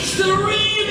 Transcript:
It's the real.